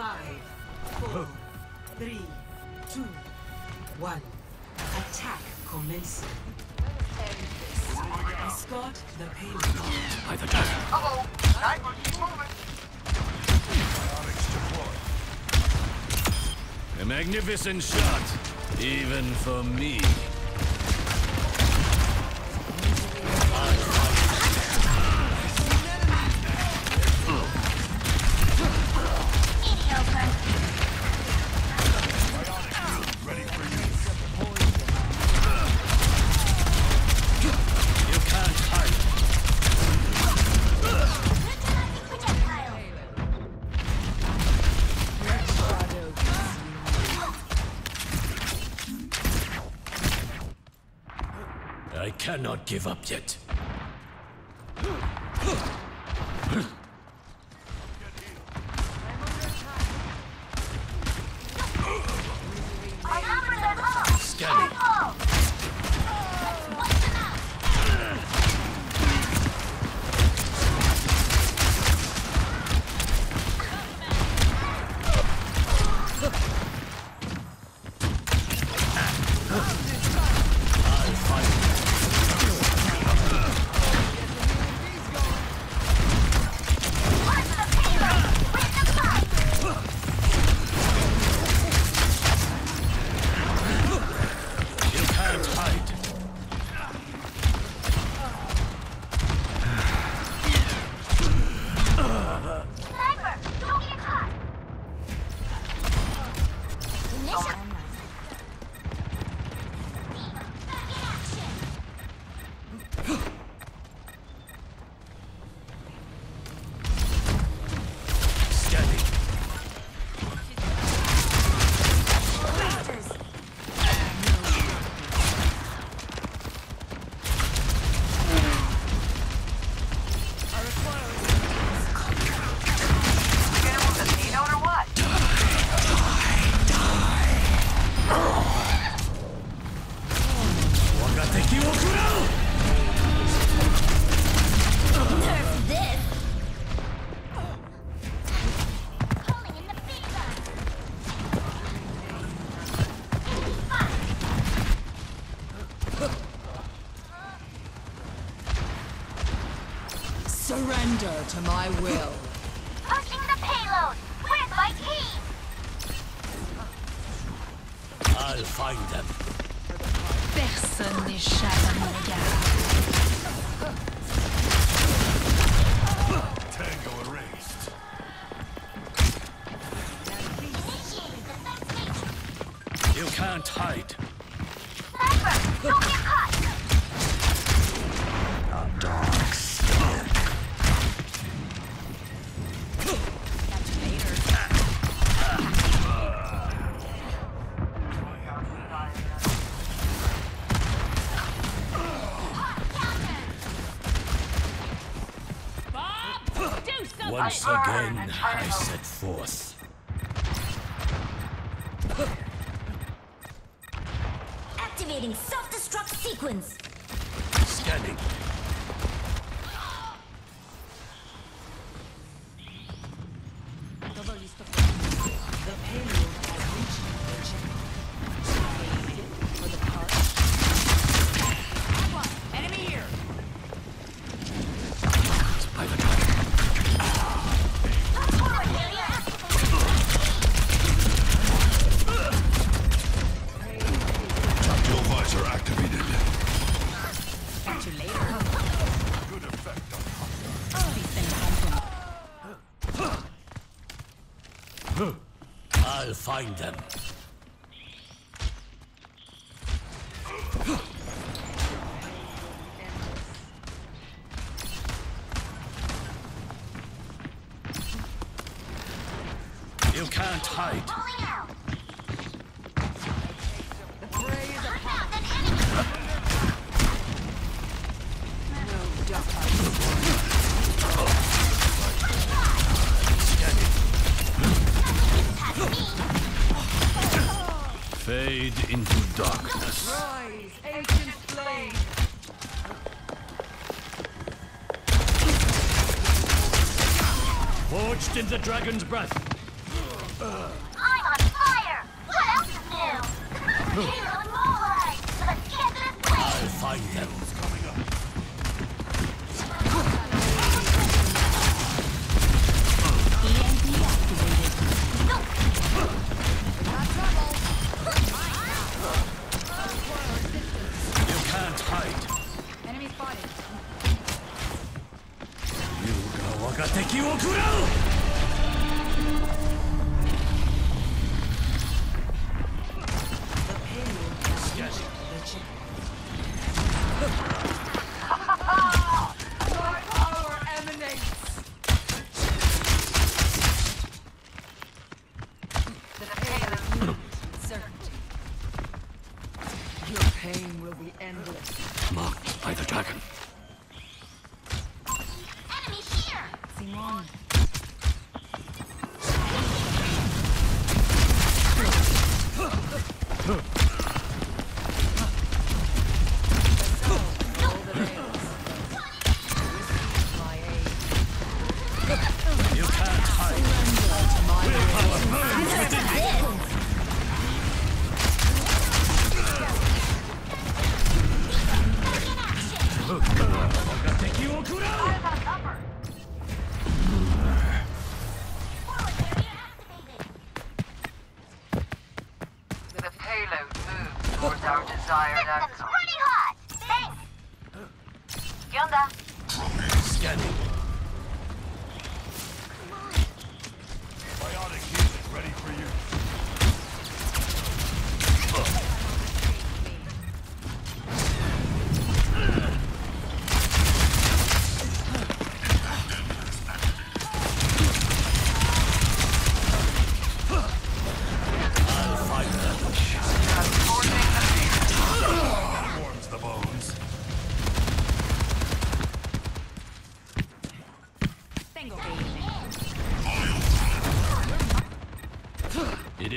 Five, four, three, two, one. Attack commencing. Escort the payload. By the dagger. Uh-oh. A magnificent shot, even for me. Cannot give up yet. To my will. Pushing the payload! Where's my team? I'll find them. Personne n'échappe à mon regard. Tango erased. Initiating defense You can't hide. Sniper! Forth. Activating self-destruct sequence! Find them. You can't hide. Darkness. Rise, ancient flame. Forged in the dragon's breath. and run. Huh.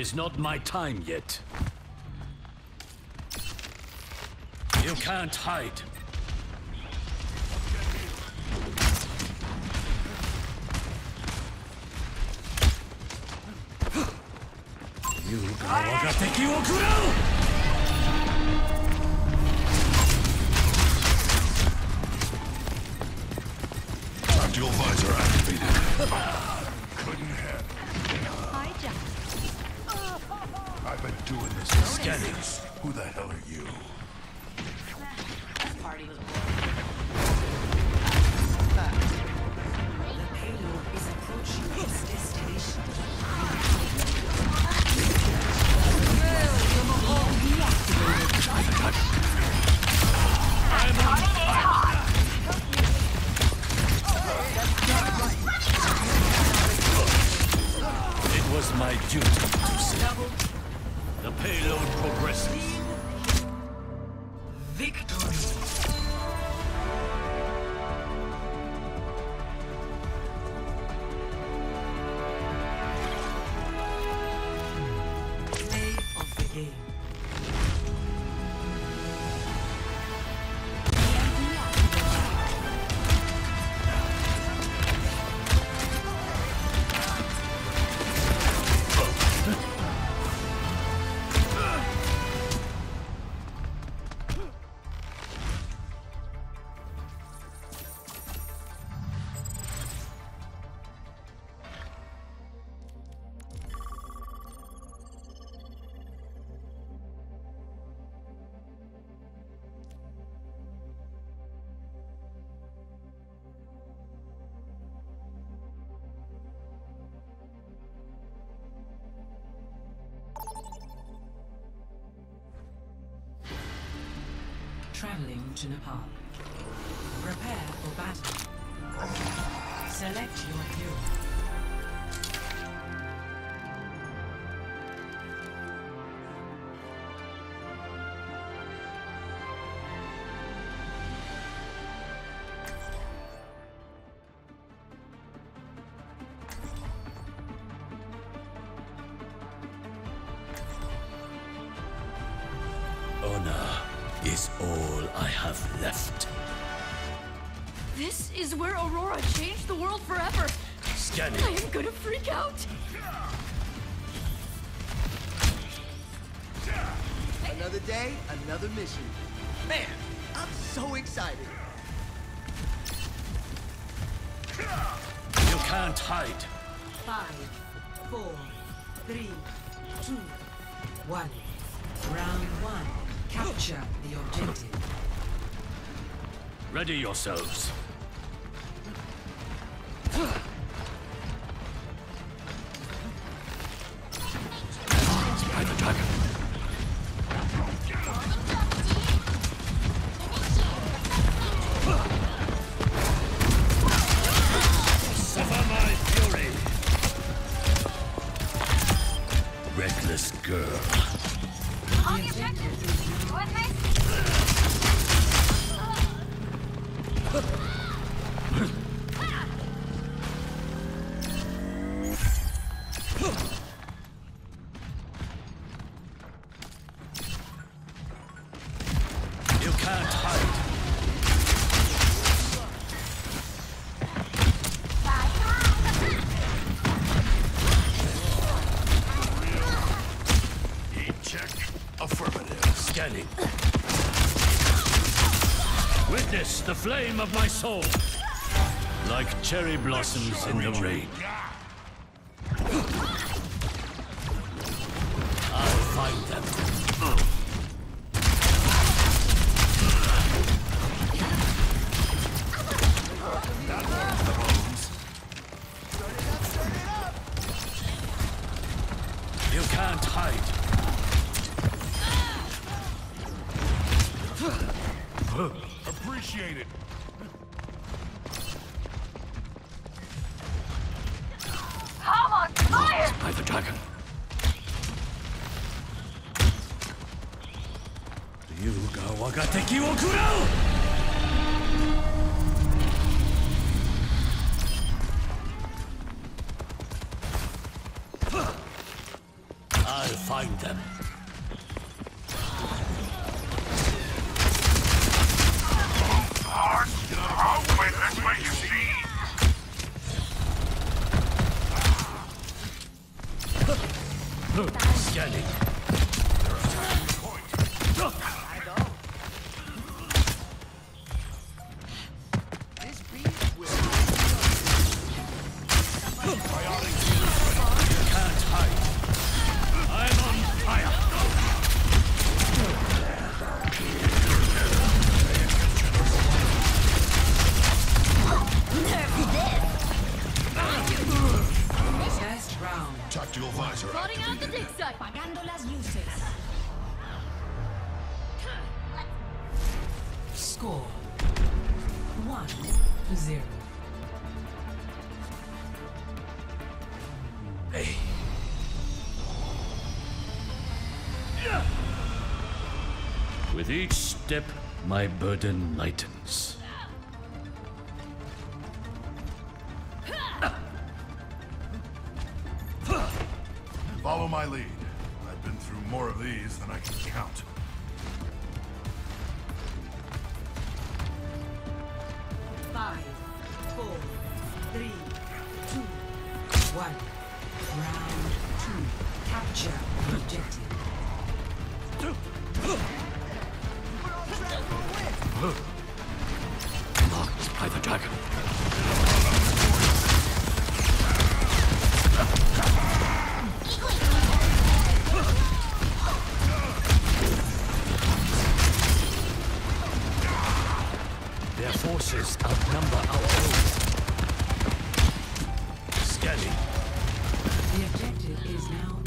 is not my time yet. You can't hide. You が敵を食らう my duty. traveling to Nepal. Prepare for battle. Select your hero. is all I have left. This is where Aurora changed the world forever. Scanning. I am gonna freak out. Another day, another mission. Man, I'm so excited. You can't hide. Five, four, three, two, one. Round one. Capture the objective. Ready yourselves. Witness the flame of my soul. Like cherry blossoms in the rain. By the dragon. Ryuga waga teki wo kurau! Tactical visor Sorting out the activated. dig site. Pagando las luces. Score. One to zero. Each step, my burden lightens. Follow my lead. I've been through more of these than I can count. Scanning. The objective is now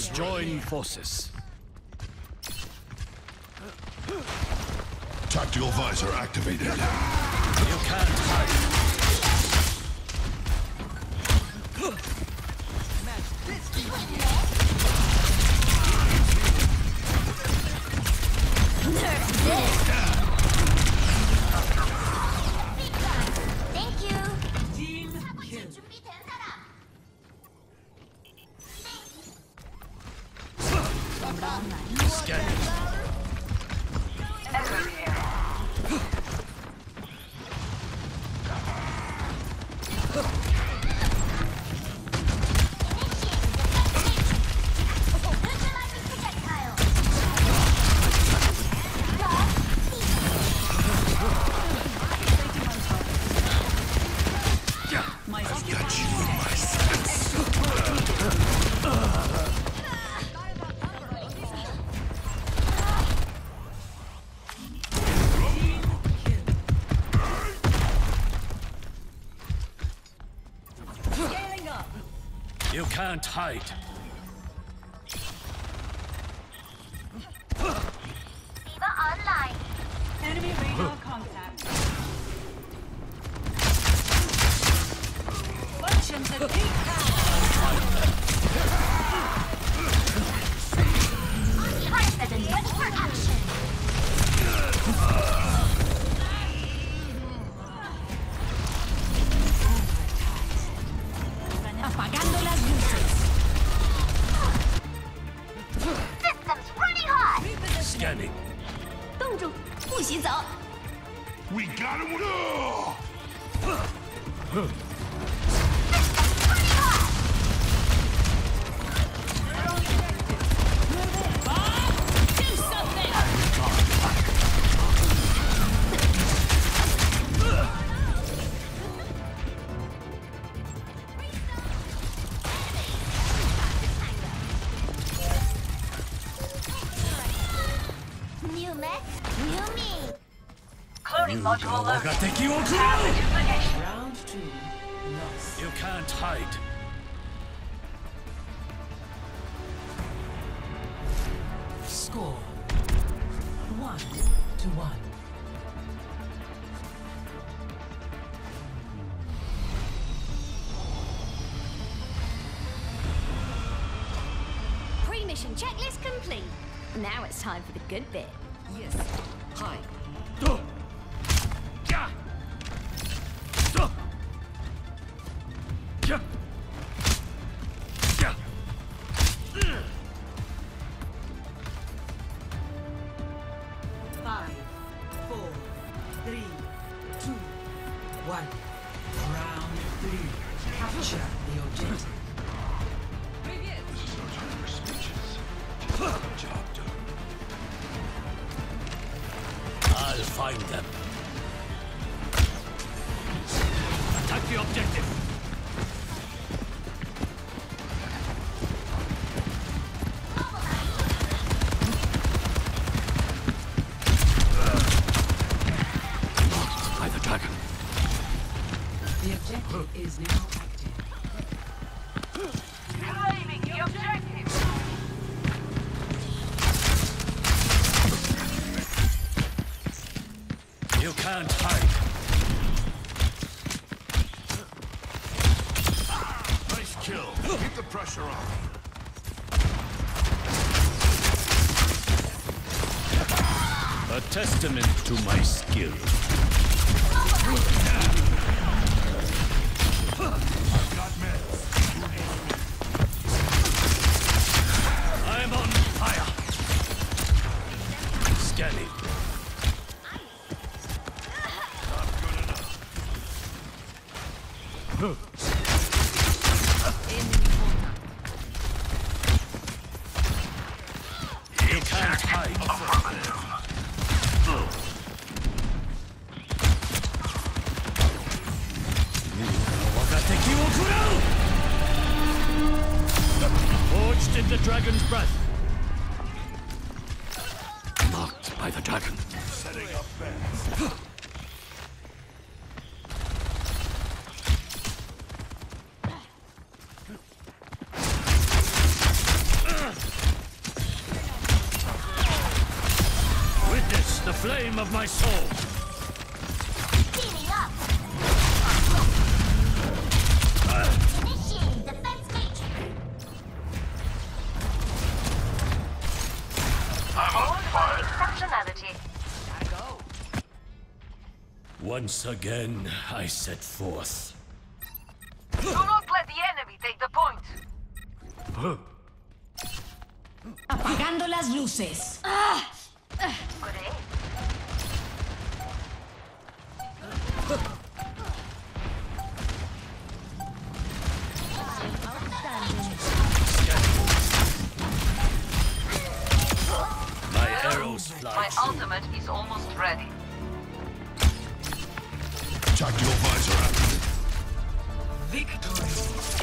us join forces. Tactical visor activated. You can't hide. Scanners. You can't hide. Online. Enemy radar contact. Power. Unprecedented for action. Round two. Lost. You can't hide. Score. One to one. Pre-mission checklist complete. Now it's time for the good bit. Yes. Hi. Testament to my skill. Flame of my soul. Teaming up. Initiating defense matrix. I'm on fire. Exceptionality. Gotta go. Once again, I set forth. Do not let the enemy take the point. Apagando las luces. My ultimate is almost ready. Tactical visor active. Victory.